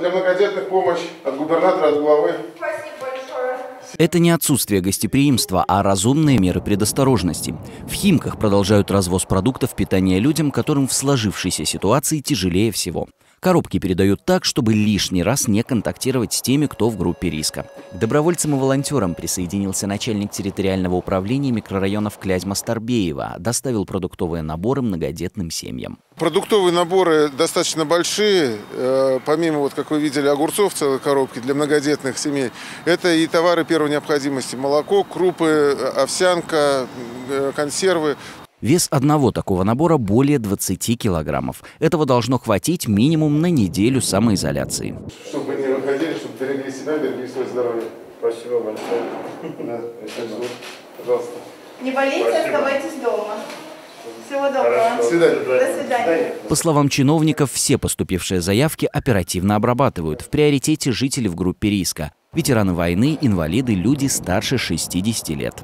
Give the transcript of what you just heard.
Для многодетных помощь от губернатора, от главы. Спасибо большое. Это не отсутствие гостеприимства, а разумные меры предосторожности. В Химках продолжают развоз продуктов питания людям, которым в сложившейся ситуации тяжелее всего. Коробки передают так, чтобы лишний раз не контактировать с теми, кто в группе риска. К добровольцам и волонтерам присоединился начальник территориального управления микрорайонов Клязьма-Старбеева, доставил продуктовые наборы многодетным семьям. Продуктовые наборы достаточно большие. Э, Помимо, вот, как вы видели, огурцов целой коробки для многодетных семей. Это и товары первой необходимости. Молоко, крупы, овсянка, э, консервы. Вес одного такого набора более 20 килограммов. Этого должно хватить минимум на неделю самоизоляции. Чтобы не выходили, чтобы берегли себя, берегли свое здоровье. Спасибо большое. Да, спасибо. Пожалуйста. Не болейте, Спасибо. оставайтесь дома. Всего доброго. До свидания. До свидания. По словам чиновников, все поступившие заявки оперативно обрабатывают. В приоритете жители в группе риска. Ветераны войны, инвалиды, люди старше 60 лет.